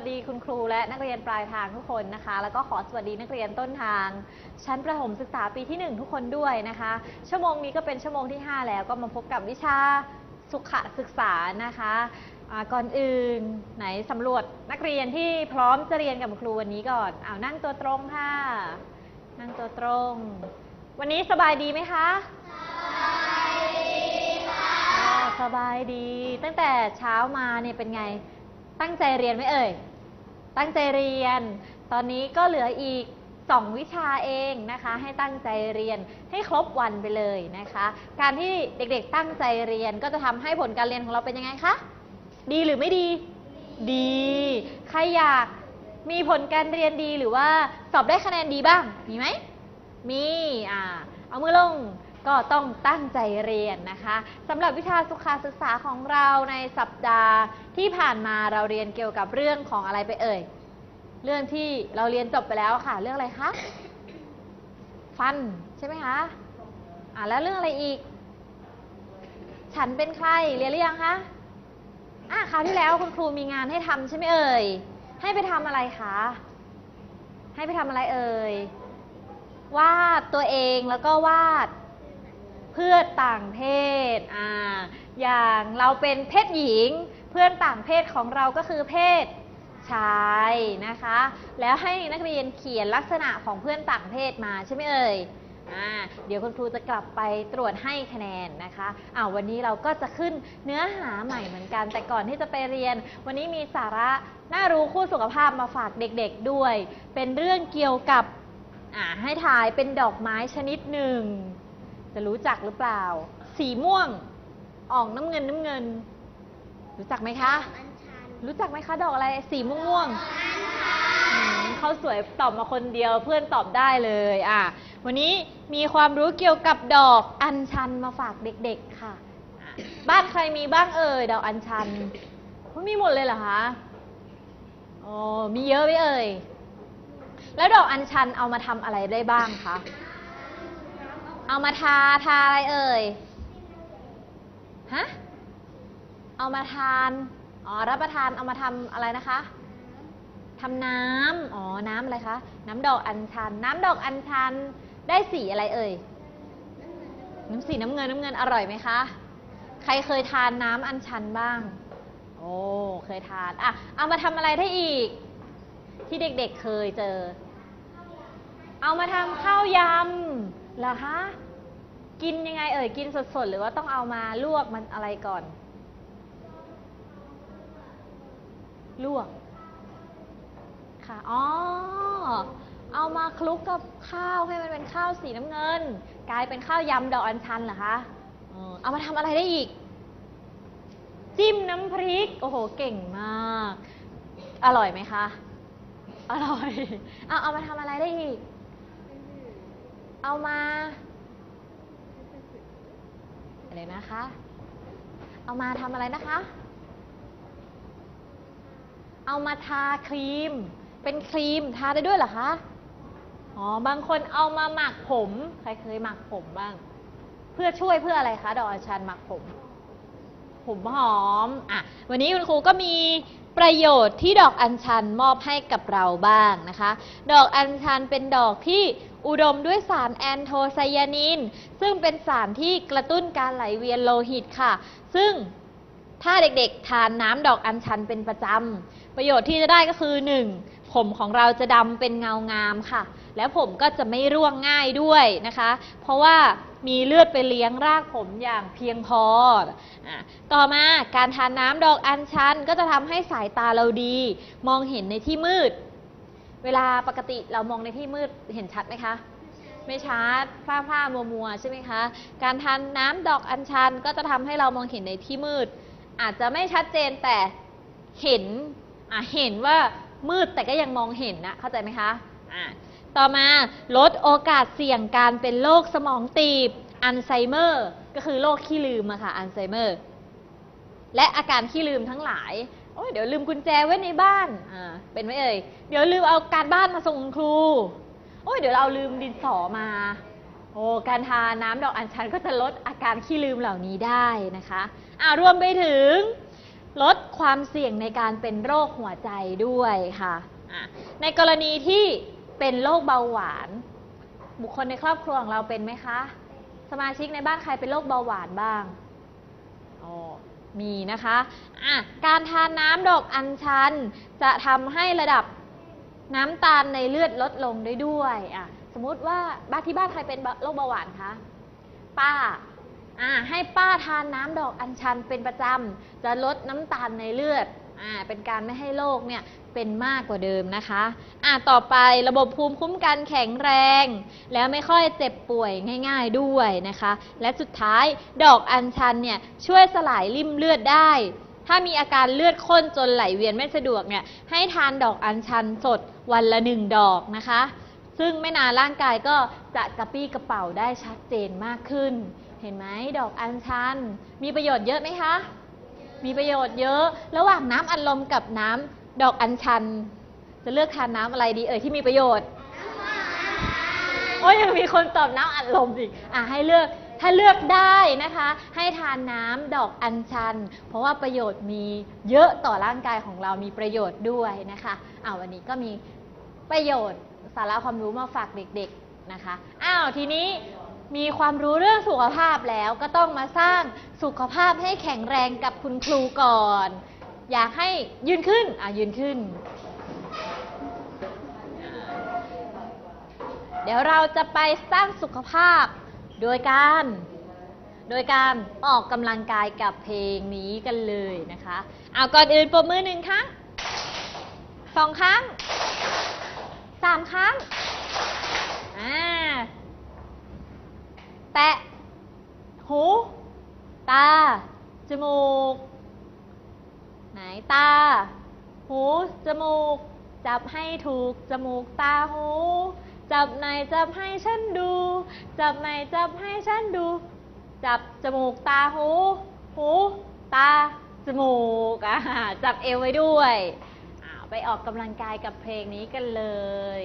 วัสดีคุณครูและนักเรียนปลายทางทุกคนนะคะ แล้วก็ขอสวัสดีนักเรียนต้นทาง ชั้นประถมศึกษาปีที่ 1 ทุกคนด้วยนะคะ ชั่วโมงนี้ก็เป็นชั่วโมงที่ 5 แล้วก็มาพบกับวิชาสุขศึกษานะคะอ่าก่อนอื่นไหนสำรวจนักเรียนที่พร้อมจะเรียนกับครูวันนี้ก่อนเอาวนั่งตัวตรงค่ะ นั่งตัวตรง วันนี้สบายดีไหมคะอ่าสบายดี ตั้งแต่เช้ามาเนี่ยเป็นไง ตั้งใจเรียนไหมเอ่ย ตั้งใจเรียน ตอนนี้ก็เหลืออีก 2 วิชาเองนะคะ ให้ตั้งใจเรียนให้ครบวันไปเลยนะคะ การที่เด็กๆตั้งใจเรียนก็จะทำให้ผลการเรียนของเราเป็นยังไงคะ ดีหรือไม่ดี ดี ใครอยากมีผลการเรียนดีหรือว่าสอบได้คะแนนดีบ้าง มีไหม มี อ่า เอามือลง ก็ต้องตั้งใจเรียนนะคะสำหรับวิชาสุขาศึกษาของเราในสัปดาห์ที่ผ่านมาเราเรียนเกี่ยวกับเรื่องของอะไรไปเอ่ย เรื่องที่เราเรียนจบไปแล้วค่ะ เรื่องอะไรคะฟันใช่ไหมคะอ่าแล้วเรื่องอะไรอีก ฉันเป็นใครเรียนหรือยังคะอะคราวที่แล้วคุณครูมีงานให้ทำใช่ไหมเอ่ย ให้ไปทำอะไรคะให้ไปทำอะไรเอ่ยวาดตัวเองแล้วก็วาด ต่างเพศอ่าอย่างเราเป็นเพศหญิง เพื่อนต่างเพศของเราก็คือเพศชายนะคะ แล้วให้นักเรียนเขียนลักษณะของเพื่อนต่างเพศมาใช่ไหมเอ่ยอ่าเดี๋ยวคุณครูจะกลับไปตรวจให้คะแนนนะคะอ่าวันนี้เราก็จะขึ้นเนื้อหาใหม่เหมือนกัน แต่ก่อนที่จะไปเรียน วันนี้มีสาระน่ารู้คู่สุขภาพมาฝากเด็กๆด้วย เป็นเรื่องเกี่ยวกับอ่าให้ทายเป็นดอกไม้ชนิดหนึ่ง จะรู้จักหรือเปล่า สีม่วงออกน้ำเงินน้ำเงิน รู้จักไหมคะรู้จักไหมคะ ดอกอะไร สีม่วงม่วงๆอืมเขาสวยตอบมาคนเดียวเพื่อนตอบได้เลยอะวันนี้มีความรู้เกี่ยวกับดอกอัญชันมาฝากเด็กๆค่ะอะ บ้านใครมีบ้างเอ่ยดอกอัญชันอุ๊ยมีหมดเลยเหรอคะโอ้มีเยอะไหมเอ่ยแล้วดอกอัญชันเอามาทำอะไรได้บ้างคะ เอามาทาทาอะไรเอ่ย ฮะ เอามาทาน อ๋อ รับประทานเอามาทำอะไรนะคะ ทำน้ำ อ๋อ น้ำอะไรคะ น้ำดอกอัญชัน น้ำดอกอัญชันได้สีอะไรเอ่ย น้ำสีน้ำเงินน้ำเงินอร่อยไหมคะ ใครเคยทานน้ำอัญชันบ้าง โอ้ เคยทาน อะ เอามาทำอะไรได้อีก ที่เด็กๆเคยเจอ เอามาทำข้าวยำ เหรอคะกินยังไงเอ่ยกินสดๆ หรือว่าต้องเอามาลวกมันอะไรก่อน ลวก ค่ะอ๋อเอามาคลุกกับข้าวให้มันเป็นข้าวสีน้ำเงิน กลายเป็นข้าวยำดอกอัญชันเหรอคะเออเอามาทำอะไรได้อีก จิ้มน้ำพริก โอ้โห เก่งมาก อร่อยไหมคะ อร่อย เอาเอามาทำอะไรได้อีก เอามา อะไรนะคะ เอามาทำอะไรนะคะ เอามาทาครีม เป็นครีมทาได้ด้วยเหรอคะ อ๋อ บางคนเอามาหมักผม ใครเคยหมักผมบ้าง เพื่อช่วยเพื่ออะไรคะ ดอกอัญชันหมักผม ผมหอม อะ วันนี้คุณครูก็มี ประโยชน์ที่ดอกอัญชันมอบให้กับเราบ้างนะคะ ดอกอัญชันเป็นดอกที่อุดมด้วยสารแอนโทไซยานิน ซึ่งเป็นสารที่กระตุ้นการไหลเวียนโลหิตค่ะ ซึ่งถ้าเด็กๆ ทานน้ำดอกอัญชันเป็นประจำ ประโยชน์ที่จะได้ก็คือ 1. ผมของเราจะดำเป็นเงางามค่ะ แล้วผมก็จะไม่ร่วงง่ายด้วยนะคะ เพราะว่า มีเลือดไปเลี้ยงรากผมอย่างเพียงพออต่อมาการทานน้ำดอกอัญชันก็จะทำให้สายตาเราดี มองเห็นในที่มืด เวลาปกติเรามองในที่มืดเห็นชัดไหมคะไม่ชัดฝ้าผ้ามัวมัวๆใช่ไหมคะ การทานน้ำดอกอัญชันก็จะทำให้เรามองเห็นในที่มืด อาจจะไม่ชัดเจนแต่เห็นเห็นว่ามืดแต่ก็ยังมองเห็นนะเข้าใจไหมคะะ ต่อมาลดโอกาสเสี่ยงการเป็นโรคสมองตีบอัลไซเมอร์ก็คือโรคขี้ลืมอะค่ะอัลไซเมอร์และอาการขี้ลืมทั้งหลายโอ้ยเดี๋ยวลืมกุญแจไว้ในบ้านอ่าเป็นไหมเอ่ยเดี๋ยวลืมเอาการบ้านมาส่งครูโอ้ยเดี๋ยวเราลืมดินสอมาโอ้การทาน้ำดอกอัญชันก็จะลดอาการขี้ลืมเหล่านี้ได้นะคะอ่ารวมไปถึงลดความเสี่ยงในการเป็นโรคหัวใจด้วยค่ะ ในกรณีที่ เป็นโรคเบาหวาน บุคคลในครอบครัวของเราเป็นไหมคะ สมาชิกในบ้านใครเป็นโรคเบาหวานบ้างอ๋อมีนะคะอะการทานน้ำดอกอัญชัน จะทำให้ระดับน้ำตาลในเลือดลดลงได้ด้วยอะสมมติว่าบ้านที่บ้านใครเป็นโรคเบาหวานคะป้าอ่าให้ป้าทานน้ำดอกอัญชันเป็นประจำจะลดน้ำตาลในเลือด อ่าเป็นการไม่ให้โรคเนี่ยเป็นมากกว่าเดิมนะคะอ่าต่อไประบบภูมิคุ้มกันแข็งแรง แล้วไม่ค่อยเจ็บป่วยง่าย ๆด้วยนะคะ และสุดท้ายดอกอัญชันเนี่ยช่วยสลายริ่มเลือดได้ ถ้ามีอาการเลือดข้นจนไหลเวียนไม่สะดวกเนี่ยให้ทานดอกอัญชันสดวันละหนึ่งดอกนะคะ ซึ่งไม่นานร่างกายก็จะกระปี้กระเป๋าได้ชัดเจนมากขึ้น เห็นไหมดอกอัญชัน มีประโยชน์เยอะไหมคะ มีประโยชน์เยอะ ระหว่างน้ำอัดลมกับน้ำดอกอัญชัน จะเลือกทานน้ำอะไรดีเอ่ยที่มีประโยชน์โอ้ยยังมีคนตอบน้ำอัดลมอีกอะให้เลือกถ้าเลือกได้นะคะ ให้ทานน้ำดอกอัญชัน เพราะว่าประโยชน์มีเยอะต่อร่างกายของเรามีประโยชน์ด้วยนะคะอ่าวันนี้ก็มีประโยชน์สาระความรู้มาฝากเด็กๆนะคะอ้าวทีนี้ มีความรู้เรื่องสุขภาพแล้วก็ต้องมาสร้างสุขภาพให้แข็งแรงกับคุณครูก่อน อยากให้ยืนขึ้น อะยืนขึ้น เดี๋ยวเราจะไปสร้างสุขภาพโดยการ โดยการออกกำลังกายกับเพลงนี้กันเลยนะคะ เอาก่อนอื่นปรบมือหนึ่งครั้งสองครั้งสามครั้งอ่า แตะหู ตา จมูก ไหนตา หู จมูก จับให้ถูก จมูก ตา หู จับไหนจับให้ฉันดู จับไหนจับให้ฉันดู จับจมูก ตา หู หู ตา จมูกอ่าจับเอวไว้ด้วย ไปออกกำลังกายกับเพลงนี้กันเลย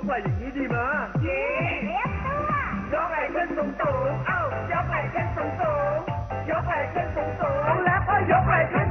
กไหล่อย่างนี้ดีมะดียกไหล่ขึ้นสูงสูงเอ้ายกไหล่ขึ้นสูงสูงยกไหล่ขึ้นสูงสูงแล้วก็ยกไหล่ขึ้น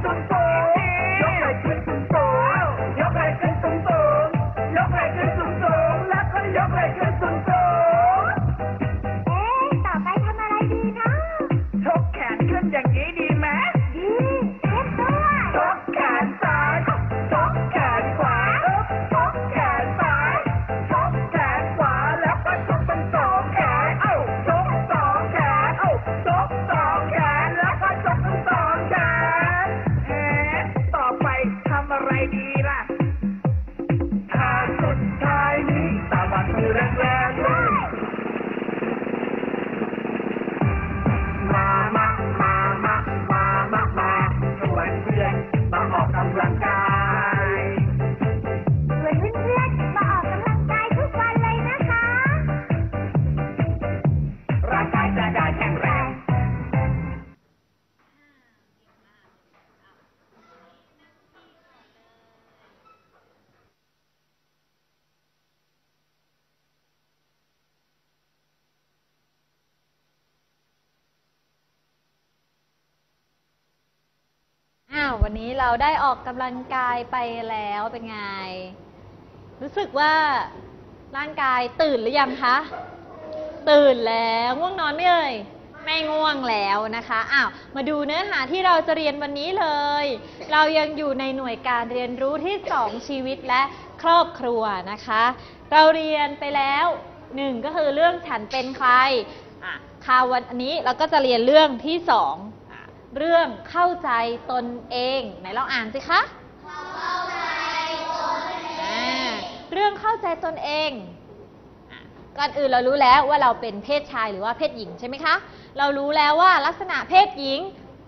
าววันนี้เราได้ออกกำลังกายไปแล้วเป็นไง รู้สึกว่าร่างกายตื่นหรือยังคะ ตื่นแล้วง่วงนอนไม่เอ่ยไม่ง่วงแล้วนะคะอ้าวมาดูเนื้อหาที่เราจะเรียนวันนี้เลย เรายังอยู่ในหน่วยการเรียนรู้ที่ 2 ชีวิตและครอบครัวนะคะ เราเรียนไปแล้วหนึ่งก็คือเรื่องฉันเป็นใครอะคราววันนี้เราก็จะเรียนเรื่องที่สอง เรื่องเข้าใจตนเองไหนลองอ่านสิคะอ่าใจตนเองเรื่องเข้าใจตนเองก่อนอื่นเรารู้แล้วว่าเราเป็นเพศชายหรือว่าเพศหญิงใช่ไหมคะ เรารู้แล้วว่าลักษณะเพศหญิง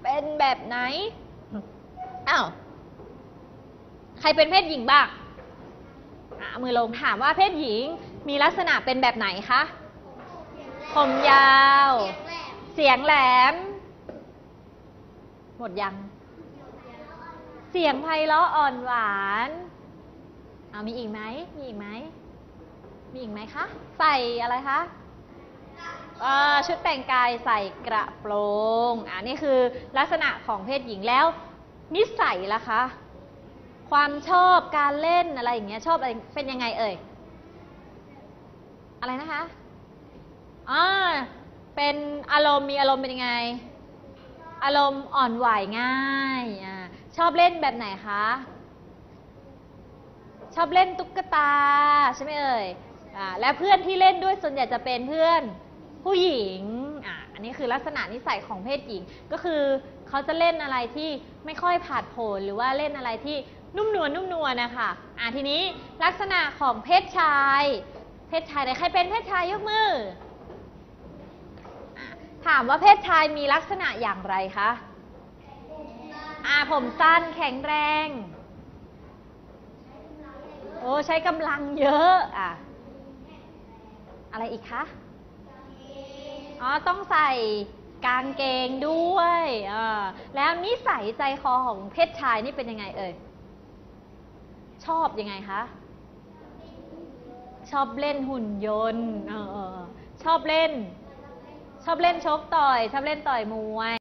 เป็นแบบไหนอ้าวใครเป็นเพศหญิงบ้างมือลงถามว่าเพศหญิงมีลักษณะเป็นแบบไหนคะผมยาว เสียงแหลม หมดยัง เสียงไพเราะอ่อนหวานเอามีอีกไหมมีอีกไหมมีอีกไหมคะ ใส่อะไรคะอ่าชุดแต่งกายใส่กระโปรงอ่านี่คือลักษณะของเพศหญิงแล้ว นิสัยล่ะคะ ความชอบการเล่นอะไรอย่างเงี้ยชอบอะไรเป็นยังไงเอ่ย อะไรนะคะอ่าเป็นอารมณ์มีอารมณ์เป็นยังไง อารมณ์อ่อนไหวง่ายอ่าชอบเล่นแบบไหนคะ ชอบเล่นตุ๊กตาใช่ไหมเอ่ยอ่าและเพื่อนที่เล่นด้วยส่วนใหญ่จะเป็นเพื่อนผู้หญิงอ่าอันนี้คือลักษณะนิสัยของเพศหญิง ก็คือเขาจะเล่นอะไรที่ไม่ค่อยผาดโผนหรือว่าเล่นอะไรที่นุ่มนวลนุ่มนวลนะคะอ่าทีนี้ลักษณะของเพศชาย เพศชายไหนใครเป็นเพศชายยกมือ ถามว่าเพศชายมีลักษณะอย่างไรคะอ่าผมสั้นแข็งแรง โอ้ใช้กำลังเยอะอะอะไรอีกคะ อ๋อ ต้องใส่กางเกงด้วยอ่าแล้วนิสัยใจคอของเพศชายนี่เป็นยังไงเอ่ย ชอบยังไงคะ ชอบเล่นหุ่นยนต์ออเออเออชอบเล่น ชอบเล่นชกต่อย ชอบเล่นต่อยมวย